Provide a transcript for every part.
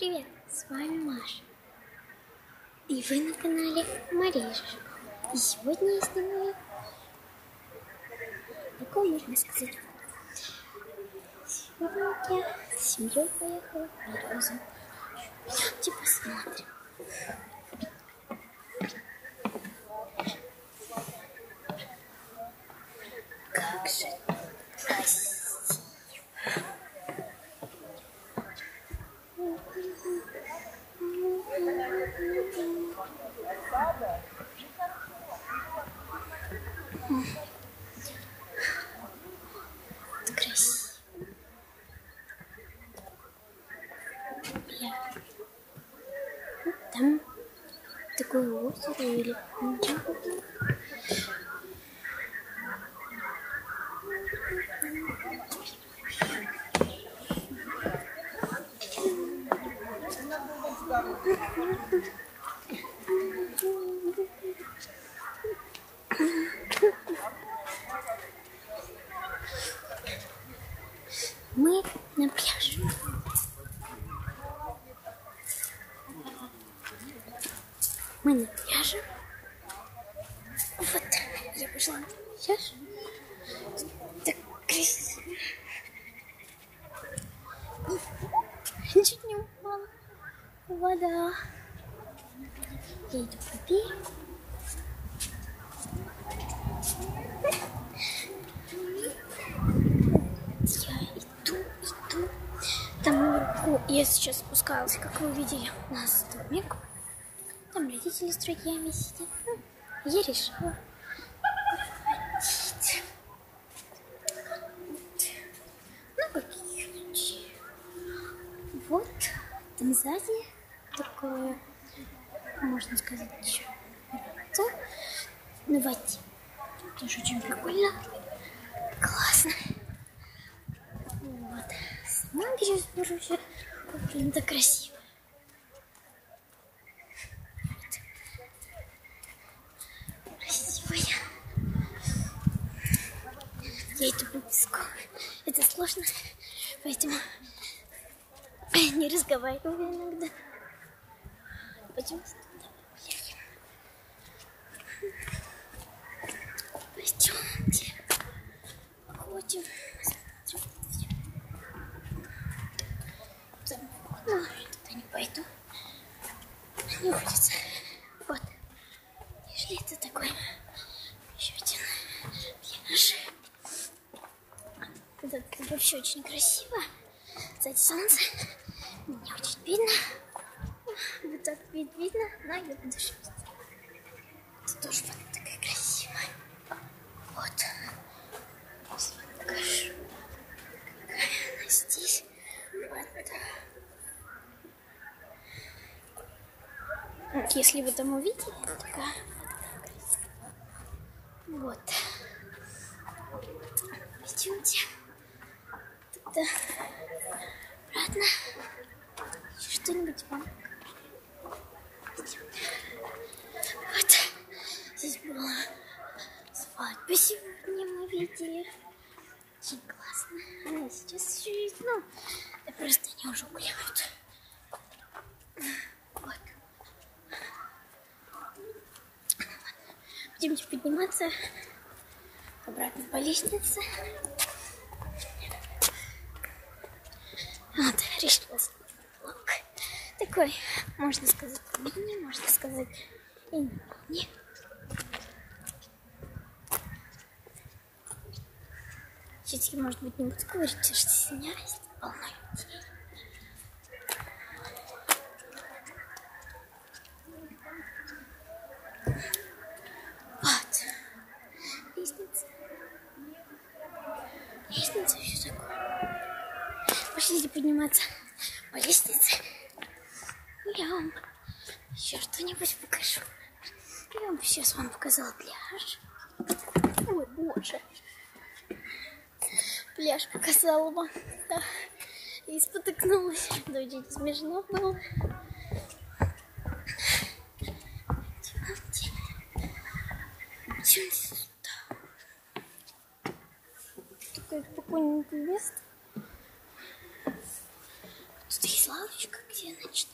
привет! С вами Маша. И вы на канале Марижа. И сегодня я снимаю такое можно сказать. Сегодня я с семьей поехала в Березу. Идемте посмотрим. Как же красиво. Красиво. Я- Там такое озеро или ничего. Мы на пляже. Мы на пляже. Вот, я пошла на пляж. Так красиво. Чуть не. Вода. Я иду по берегу. Я иду, иду. Там наверху я сейчас спускалась, как вы видели, на домик. Там родители с друзьями сидят. Ну, Я решила. Ну. Вот, там сзади такое, можно сказать, что на воде. Тоже очень прикольно. Классно. Вот. Сама сейчас берусь. Блин, так красиво. Вот. Красивая. Я иду по песку. Это сложно, поэтому не разговариваю иногда. Пойдем. Пойдемте. Ходим. Ну, я туда не пойду. Не улица. Вот. Если это такой еще один. Вот это вообще очень красиво. Сзади солнце. Меня очень видно. Вот так вид видно, но я буду шесть. Это тоже вот такая красивая. Вот. Сейчас покажу. Какая она здесь. Вот. Если вы там увидите, такая вот. Пойдемте. Тогда обратно. Что-нибудь вам покажу. Вот. Здесь была свадьба сегодня мы видели. Очень классно. Она сейчас еще есть. Ну, да они уже гуляют. Вот. Будемте подниматься обратно по лестнице. Вот, решила. Такой, можно сказать, мини, можно сказать, и мини. Сейчас я, может быть, не буду говорить, что волной людей. Вот. Лестница. Лестница, все такое. Пошлите подниматься по лестнице. Я вам еще что-нибудь покажу. Я вам сейчас вам показала пляж. Ой, боже. Пляж показала вам. Да. И спотыкнулась. Да, очень смешно было. Такое спокойненькое место. Тут есть лавочка. где я начну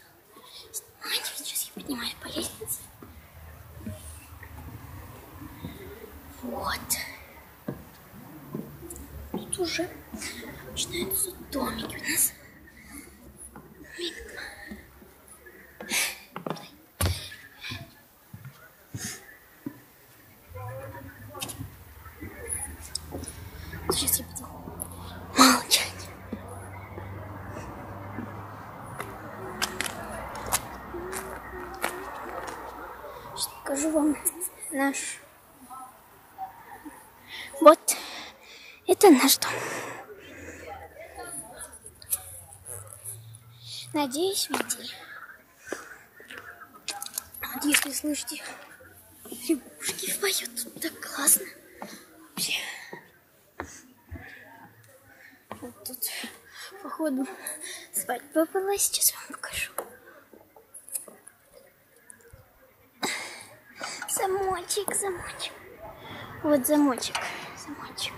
снимать. Сейчас я поднимаюсь по лестнице. Вот. Тут уже начинаются домики у нас. Сейчас я буду молчать. Сейчас покажу вам наш... Вот, это наш дом. Надеюсь, видели. Вот если слышите, лягушки поют, тут так классно. Вообще. Вот тут, походу, свадьба была. Сейчас вам покажу. Замочек, замочек. Вот замочек, замочек.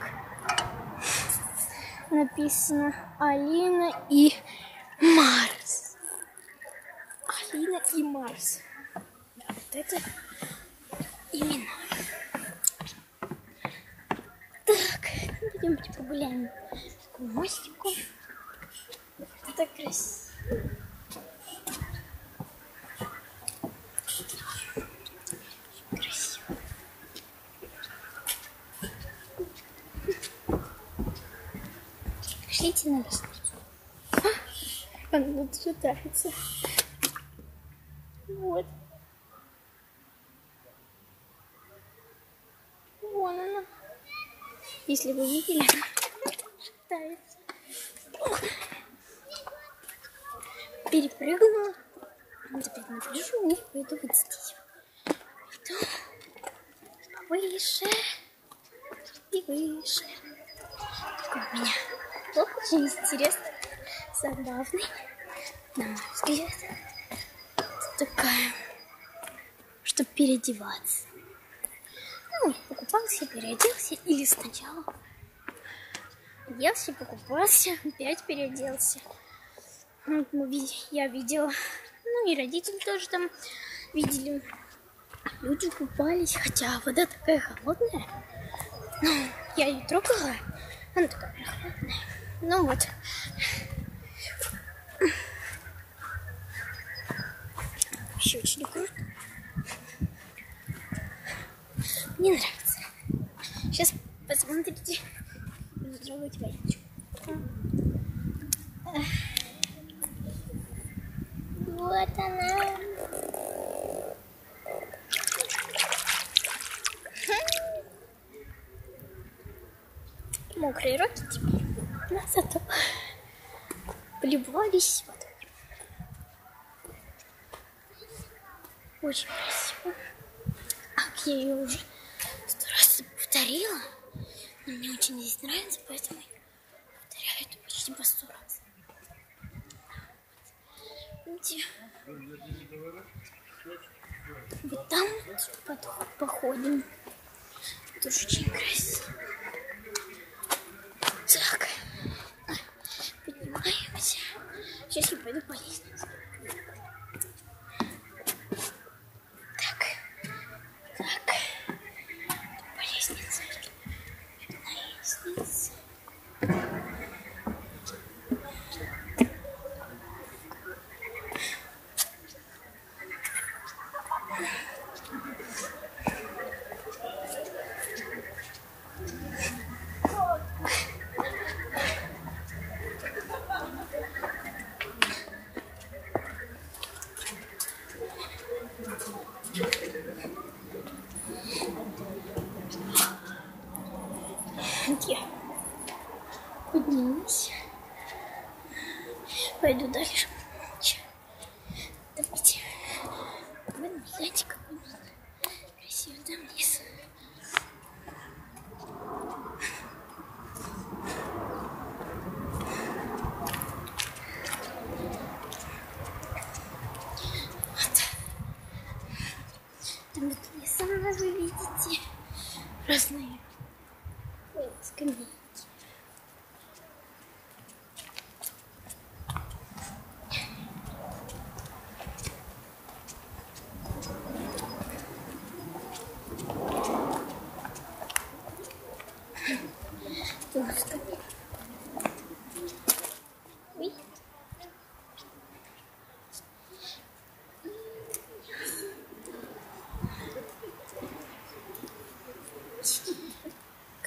Написано Алина и Марс. Алина и Марс. Вот это имена. Так, пойдемте погуляем по мостику. Это так красиво. Красиво. Пошлите на лестницу. А, он вот шатается. Вот. Вон она. Если вы видели, шатается. Перепрыгнула. Вот опять не прыжу, пойду здесь. Пойду выше и выше. Такой у меня очень интересный, забавный, на мой взгляд. Такая, чтобы переодеваться. Ну, покупался, переоделся, или сначала оделся, покупался, опять переоделся. Ну, я видела, ну и родители тоже там видели. Люди купались, хотя вода такая холодная. Ну, я ее трогала, она такая прохладная. Ну вот. Круто. Мне нравится. Сейчас посмотрите. Водичку. Эх. Вот она. Мокрые руки теперь. Но зато полюбовались Очень красиво. Ах, я ее уже сто раз повторила. Но мне очень здесь нравится, поэтому я повторяю это почти по сто раз. Видите? Вот там вот походим. Тоже очень красиво. Так. Поднимаемся. Сейчас я пойду по лестнице. Так. Так. По лестнице. На лестнице. Я поднимусь. Пойду дальше. молча. Давайте. Вы знаете, как у нас красиво там лес. Вот. Там вот леса вы видите. Разные Ой, скамейки.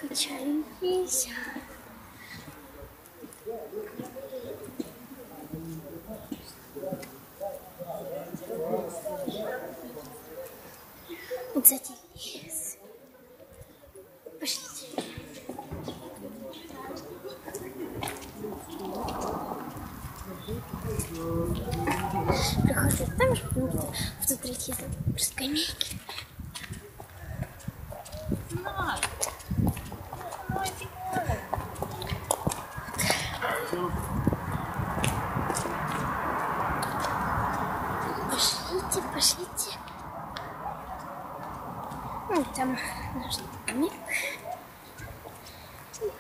Все. Вот, кстати, лес. Пошлите. Прохожу там же, в тут третьей скамейке. Пошлите, пошлите. Ну, там наш домик.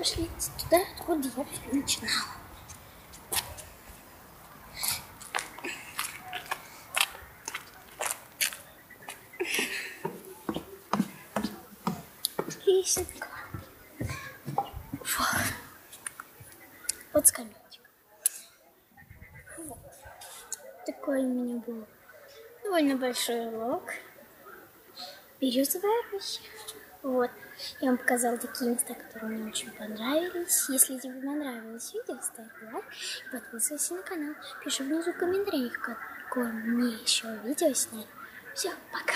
И пошлите туда, откуда я начинала. Лисенька. Фу. Вот скамеечка. Вот. Такой у меня был довольно большой лог. Березовая роща. Вот. Я вам показала такие места, которые мне очень понравились. Если тебе понравилось видео, ставь лайк и подписывайся на канал. Пиши внизу в комментариях, какое мне еще видео снять. Все, пока.